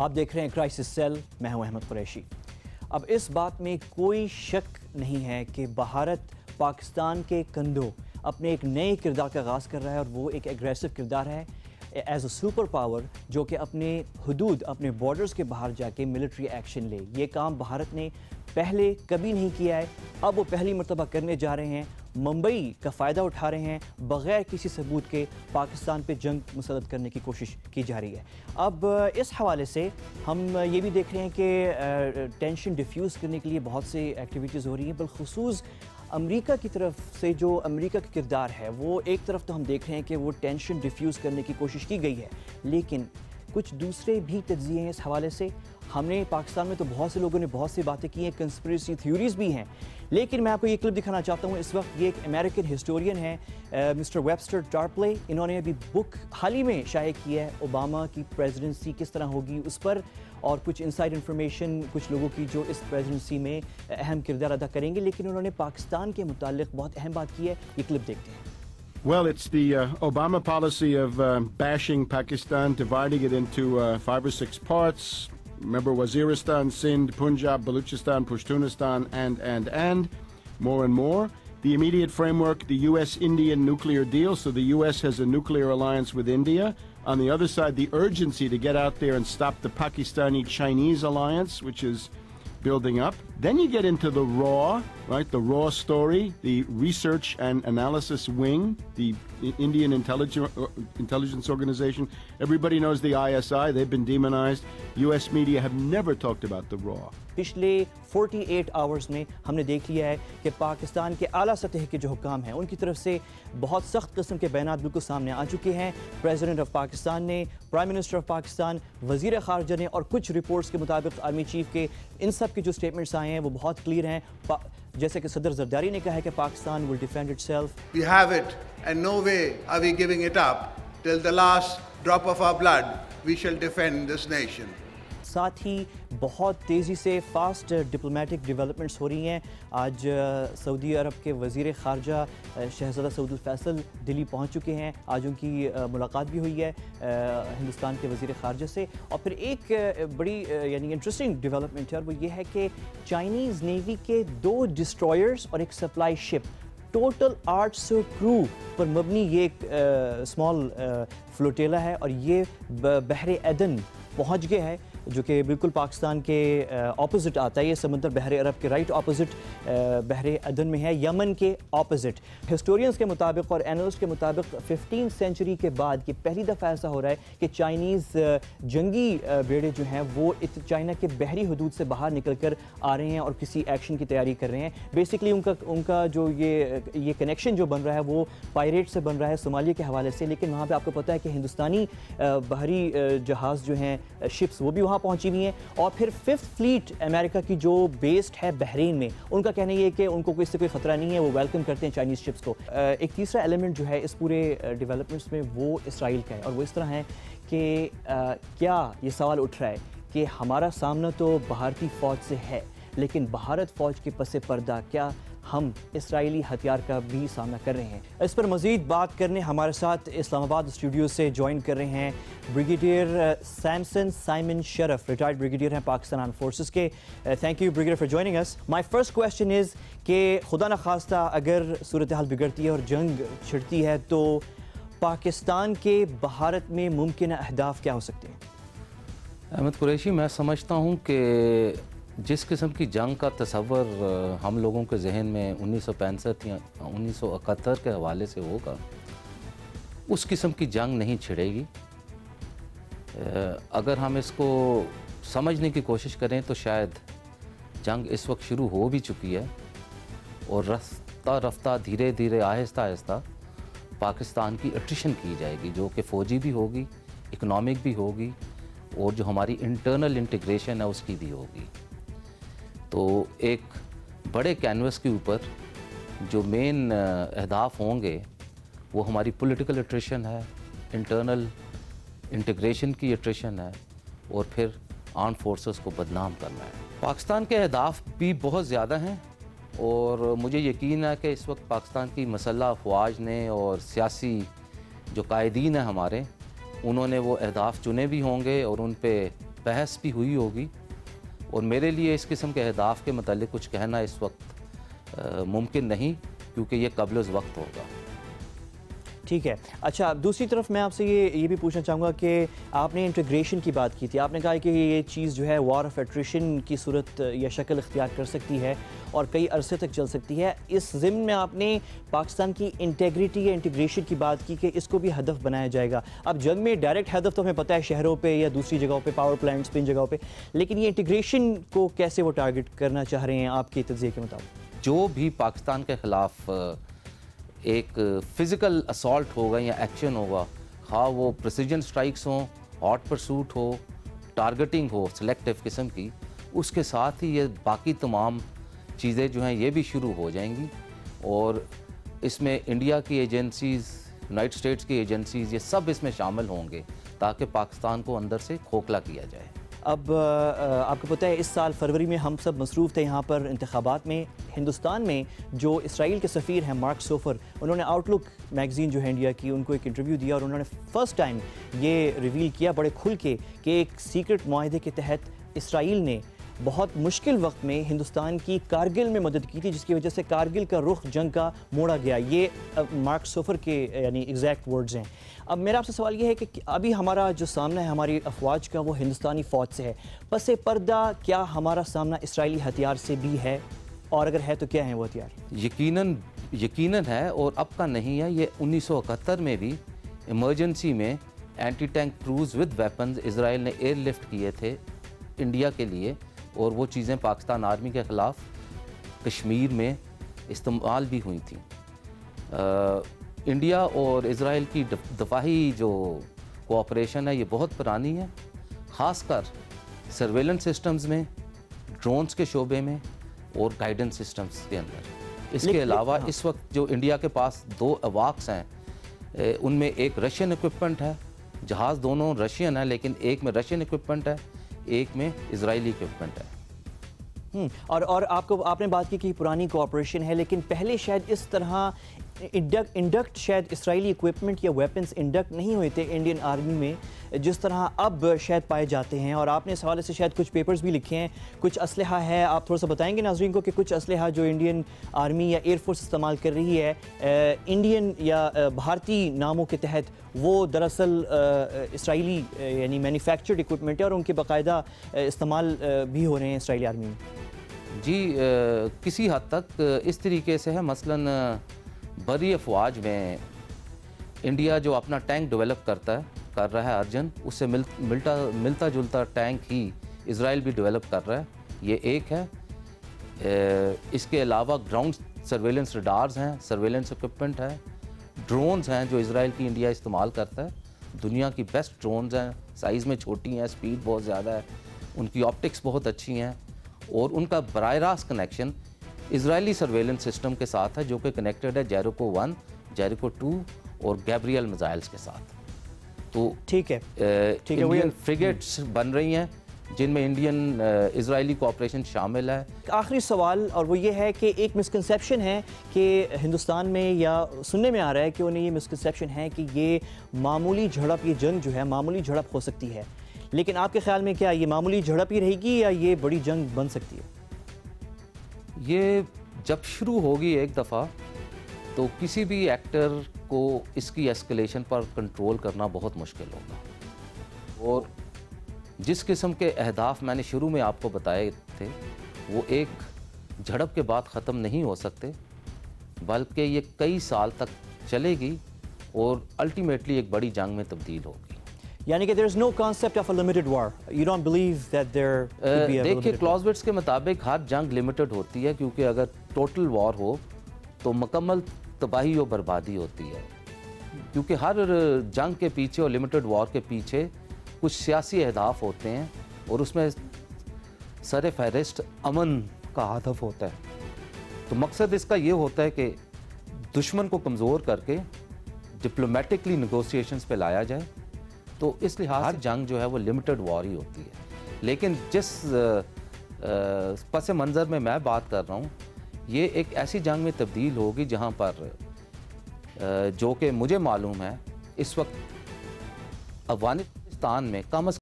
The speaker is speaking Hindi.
आप देख रहे हैं क्राइसिस सेल, मैं हूँ अहमद कुरैशी। अब इस बात में कोई शक नहीं है कि भारत पाकिस्तान के कंधों अपने एक नए किरदार का आगाज़ कर रहा है और वो एक एग्रेसिव किरदार है एज अ सुपर पावर जो कि अपने हदूद, अपने बॉर्डर्स के बाहर जाके मिलिट्री एक्शन ले। ये काम भारत ने पहले कभी नहीं किया है। अब वो पहली मरतबा करने जा रहे हैं मुंबई का फ़ायदा उठा रहे हैं, बग़ैर किसी सबूत के पाकिस्तान पे जंग मुसद करने की कोशिश की जा रही है। अब, इस हवाले से हम ये भी देख रहे हैं कि टेंशन डिफ्यूज़ करने के लिए बहुत सी एक्टिविटीज़ हो रही हैं, बिलखसूस अमेरिका की तरफ़ से जो अमेरिका का किरदार है, वो एक तरफ़ तो हम देख रहे हैं कि वो टेंशन डिफ्यूज़ करने की कोशिश की गई है, लेकिन कुछ दूसरे भी तजिए हैं इस हवाले से। हमने पाकिस्तान में तो बहुत से लोगों ने बहुत सी बातें की हैं कंस्परेसी थ्योरीज भी हैं। लेकिन मैं आपको ये क्लिप दिखाना चाहता हूँ इस वक्त ये एक अमेरिकन हिस्टोरियन है मिस्टर वेबस्टर टार्पले इन्होंने अभी बुक हाल ही में शाये की है ओबामा की प्रेजिडेंसी किस तरह होगी उस पर और कुछ इनसाइड इन्फॉर्मेशन कुछ लोगों की जो इस प्रेजिडेंसी में अहम किरदार अदा करेंगे। लेकिन उन्होंने पाकिस्तान के मुतालिक बहुत अहम बात की है ये क्लिप देखते हैं। Well, it's the uh, Obama policy of uh, bashing Pakistan, dividing it into uh, five or six parts, Remember Waziristan, Sindh, Punjab, Baluchistan, Pashtunistan, and, and, and, more and more. The immediate framework, the U.S.-Indian nuclear deal, so the U.S. has a nuclear alliance with India. On the other side, the urgency to get out there and stop the Pakistani-Chinese alliance, which is building up. Then you get into the raw, right? The raw story, the research and analysis wing, the Indian intelligence uh, intelligence organization. Everybody knows the ISI. They've been demonized. U.S. media have never talked about the raw. पिछले 48 आवर्स में हमने देख लिया है कि पाकिस्तान के आला सतह के जो हुकाम हैं उनकी तरफ़ से बहुत सख्त किस्म के बयान बिल्कुल सामने आ चुके हैं प्रेसिडेंट ऑफ़ पाकिस्तान ने प्राइम मिनिस्टर ऑफ़ पाकिस्तान वज़ीर खारजा ने और कुछ रिपोर्ट्स के मुताबिक आर्मी चीफ के इन सब के जो स्टेटमेंट्स आए हैं वो बहुत क्लियर हैं जैसे कि सदर जरदारी ने कहा है कि Pakistan will defend itself we have it and no way are we giving it up till the last drop of our blood we shall defend this nation साथ ही बहुत तेज़ी से फास्ट डिप्लोमेटिक डेवलपमेंट्स हो रही हैं। आज सऊदी अरब के वज़ीर ख़ारजा शहजादा सऊद फैसल दिल्ली पहुँच चुके हैं। आज उनकी मुलाकात भी हुई है हिंदुस्तान के वज़ीर ख़ारजा से। और फिर एक बड़ी यानी इंटरेस्टिंग डेवलपमेंट है, और वो ये है कि चाइनीज़ नेवी के दो डिस्ट्रॉयर्स और एक सप्लाई शिप टोटल आठ सौ क्रू पर मबनी ये एक स्मॉल फ्लोटेला है। और ये बहर एदन पहुँच गए हैं। जो कि बिल्कुल पाकिस्तान के ऑपोजिट आता है। ये समंदर बहर अरब के राइट ऑपोजिट बहर अदन में है। यमन के ऑपोजिट हिस्टोरियंस के मुताबिक और एनलिस्ट के मुताबिक फिफ्टीन सेंचुरी के बाद ये पहली दफ़ा ऐसा हो रहा है कि चाइनीज़ जंगी बेड़े जो हैं, वो चाइना के बहरी हदूद से बाहर निकल कर आ रहे हैं और किसी एक्शन की तैयारी कर रहे हैं। बेसिकली उनका उनका जो ये ये कनेक्शन जो बन रहा है, वो पायरेट से बन रहा है सोमालिया के हवाले से। लेकिन वहाँ पर आपको पता है कि हिंदुस्तानी बाहरी जहाज़ जो हैं शिप्स वो भी वहाँ पहुँची हुई हैं और फिर फिफ्थ फ्लीट अमेरिका की जो बेस्ड है बहरीन में, उनका कहना ये कि उनको कोई इससे कोई ख़तरा नहीं है, वो वेलकम करते हैं चाइनीज़ शिप्स को। एक तीसरा एलिमेंट जो है इस पूरे डेवलपमेंट्स में वो इसराइल का है और वो इस तरह है कि क्या ये सवाल उठ रहा है कि हमारा सामना तो भारतीय फ़ौज से है, लेकिन भारत फ़ौज के पसे पर्दा क्या हम इसराइली हथियार का भी सामना कर रहे हैं। इस पर मजीद बात करने हमारे साथ इस्लामाबाद स्टूडियो से ज्वाइन कर रहे हैं brigadier Samson Simon Sharaf, retired brigadier हैं पाकिस्तान आर्म फोर्सेस के। Thank you brigadier for joining us my first question is कि खुदा न खास्ता अगर सूरत हाल बिगड़ती है और जंग छिड़ती है तो पाकिस्तान के भारत में मुमकिन अहदाफ क्या हो सकते हैं? अहमद कुरैशी, मैं समझता हूँ कि जिस किस्म की जंग का तस्वर हम लोगों के जहन में उन्नीस सौ पैंसठ या उन्नीस सौ इकहत्तर के हवाले से होगा, उस किस्म की जंग नहीं छिड़ेगी। अगर हम इसको समझने की कोशिश करें तो शायद जंग इस वक्त शुरू हो भी चुकी है और रफ्ता रफ्ता धीरे धीरे आहिस्ता आहिस्ता पाकिस्तान की अट्रिशन की जाएगी, जो कि फ़ौजी भी होगी इकनॉमिक भी होगी और जो हमारी इंटरनल इंटीग्रेशन है उसकी भी होगी। तो एक बड़े कैनवस के ऊपर जो मेन अहदाफ होंगे, वो हमारी पॉलिटिकल एट्रेशन है इंटरनल इंटीग्रेशन की एट्रेशन है, और फिर आर्म फोर्सेस को बदनाम करना है। पाकिस्तान के अहदाफ भी बहुत ज़्यादा हैं, और मुझे यकीन है कि इस वक्त पाकिस्तान की मसल्ह अफवाज ने और सियासी जो कायदीन हैं हमारे, उन्होंने वो अहदाफ चुने भी होंगे और उन पर बहस भी हुई होगी। और मेरे लिए इस किस्म के अहदाफ के मतलब कुछ कहना इस वक्त मुमकिन नहीं, क्योंकि ये कबल वक्त होगा। ठीक है। अच्छा दूसरी तरफ़ मैं आपसे ये ये भी पूछना चाहूँगा कि आपने इंटीग्रेशन की बात की थी। आपने कहा कि ये चीज़ जो है वॉर ऑफ़ एट्रिशन की सूरत या शक्ल इख्तियार कर सकती है और कई अरसे तक चल सकती है। इस ज़िम्न में आपने पाकिस्तान की इंटेग्रिटी या इंटीग्रेशन की बात की कि इसको भी हदफ बनाया जाएगा। अब जंग में डायरेक्ट हदफ तो हमें पता है शहरों पर या दूसरी जगहों पर पावर प्लांट्स पर इन जगहों पर लेकिन ये इंटीग्रेशन को कैसे वो टारगेट करना चाह रहे हैं आपके तजिए के मुताबिक? जो भी पाकिस्तान के ख़िलाफ़ एक फ़िज़िकल असॉल्ट होगा या एक्शन होगा हाँ वो प्रेसिजन स्ट्राइक्स हों हॉट परसूट हो टारगेटिंग हो सिलेक्टिव किस्म की, उसके साथ ही ये बाकी तमाम चीज़ें जो हैं ये भी शुरू हो जाएँगी। और इसमें इंडिया की एजेंसीज़ यूनाइट स्टेट्स की एजेंसीज़ ये सब इसमें शामिल होंगे, ताकि पाकिस्तान को अंदर से खोखला किया जाए। अब आपको पता है, इस साल फरवरी में हम सब मसरूफ़ थे यहाँ पर इंतबात में, हिंदुस्तान में, जो इसराइल के सफ़ीर हैं, मार्क सोफ़र, उन्होंने आउटलुक मैगज़ीन जो है इंडिया की, उनको एक इंटरव्यू दिया और उन्होंने फ़र्स्ट टाइम ये रिवील किया बड़े खुल के कि एक सीक्रेट माहे के तहत इसराइल ने बहुत मुश्किल वक्त में हिंदुस्तान की कारगिल में मदद की थी, जिसकी वजह से कारगिल का रुख जंग का मोड़ा गया। ये मार्क सोफर के, यानी एग्जैक्ट वर्ड्स हैं। अब मेरा आपसे सवाल ये है कि अभी हमारा जो सामना है, हमारी अफवाज का, वो हिंदुस्तानी फ़ौज से है। पस पर्दा, क्या हमारा सामना इसराइली हथियार से भी है? और अगर है तो क्या है वो हथियार? यकीनन यकीनन है और अब का नहीं है। ये उन्नीस सौ इकहत्तर में भी इमरजेंसी में anti tank cruise with weapons Israel ने एयर लिफ्ट किए थे इंडिया के लिए। और वो चीज़ें पाकिस्तान आर्मी के ख़िलाफ़ कश्मीर में इस्तेमाल भी हुई थी। आ, इंडिया और इसराइल की दफाही जो कोऑपरेशन है ये बहुत पुरानी है। ख़ासकर सर्वेलेंस सिस्टम्स में ड्रोन्स के शोबे में और गाइडेंस सिस्टम्स के अंदर। इसके अलावा हाँ। इस वक्त जो इंडिया के पास दो अवाक्स हैं उनमें एक रशियन इक्विपमेंट है जहाज़ दोनों रशियन है लेकिन एक में रशियन इक्विपमेंट है। एक में इसराइली इक्विपमेंट है। हम्म, और और आपको आपने बात की कि पुरानी कोऑपरेशन है लेकिन पहले शायद इस तरह इंडक्ट शायद इसराइली इक्विपमेंट या वेपन्स इंडक्ट नहीं हुए थे इंडियन आर्मी में जिस तरह अब शायद पाए जाते हैं। और आपने इस हवाले से शायद कुछ पेपर्स भी लिखे हैं कुछ असलहा है। आप थोड़ा सा बताएँगे नाजरीन को कि कुछ असलहा जो इंडियन आर्मी या एयरफोर्स इस्तेमाल कर रही है इंडियन या भारतीय नामों के तहत वो दरअसल इसराइली यानी मैन्युफैक्चर्ड इक्विपमेंट है और उनके बाकायदा इस्तेमाल भी हो रहे हैं इसराइली आर्मी में। जी आ, किसी हद तक इस तरीके से है। मसलन बरी अफवाज में इंडिया जो अपना टैंक डेवलप करता है कर रहा है अर्जन उससे मिल, मिलता मिलता जुलता टैंक ही इसराइल भी डेवलप कर रहा है। ये एक है। ए, इसके अलावा ग्राउंड सर्वेलेंस रडार्स हैं सर्वेलेंस इक्विपमेंट है ड्रोन्स हैं जो इसराइल की इंडिया इस्तेमाल करता है। दुनिया की बेस्ट ड्रोन्स हैं साइज़ में छोटी हैं स्पीड बहुत ज़्यादा है उनकी ऑप्टिक्स बहुत अच्छी हैं और उनका बर कनेक्शन इसराइली सर्वेलेंस सिस्टम के साथ है जो कि कनेक्टेड है जेरिको वन जेरिको टू और गैब्रियल मिज़ाइल्स के साथ। तो ठीक है। ठीक है फ्रिगेट्स। बन रही हैं जिनमें इंडियन इसराइली कोऑपरेशन शामिल है। आखिरी सवाल और वो ये है कि एक मिसकनसेप्शन है कि हिंदुस्तान में या सुनने में आ रहा है कि उन्हें ये मिसकनसेप्शन है कि ये मामूली झड़प ये जंग जो है मामूली झड़प हो सकती है। लेकिन आपके ख्याल में क्या ये मामूली झड़प ही रहेगी या ये बड़ी जंग बन सकती है? ये जब शुरू होगी एक दफ़ा तो किसी भी एक्टर को इसकी एस्केलेशन पर कंट्रोल करना बहुत मुश्किल होगा। और जिस किस्म के अहदाफ मैंने शुरू में आपको बताए थे, वो एक झड़प के बाद ख़त्म नहीं हो सकते, बल्कि ये कई साल तक चलेगी और अल्टीमेटली एक बड़ी जंग में तब्दील होगी। यानी कि there is no concept of a limited war you don't believe that there देखिए क्लॉजबिट्स के मुताबिक हर जंग लिमिटेड होती है क्योंकि अगर टोटल वॉर हो तो मुकम्मल तबाही और बर्बादी होती है। क्योंकि हर जंग के पीछे और लिमिटेड वॉर के पीछे कुछ सियासी अहदाफ होते हैं और उसमें सर फहरिस्त अमन का हदफ होता है। तो मकसद इसका ये होता है कि दुश्मन को कमज़ोर करके डिप्लोमेटिकली नगोसिएशंस पे लाया जाए तो इस लिहाज हर जंग जो है वो लिमिटेड वॉर ही होती है। लेकिन जिस पस मंज़र में मैं बात कर रहा हूँ ये एक ऐसी जंग में तब्दील होगी जहाँ पर जो कि मुझे मालूम है इस वक्त अफ़गानिस्तान में कम अज़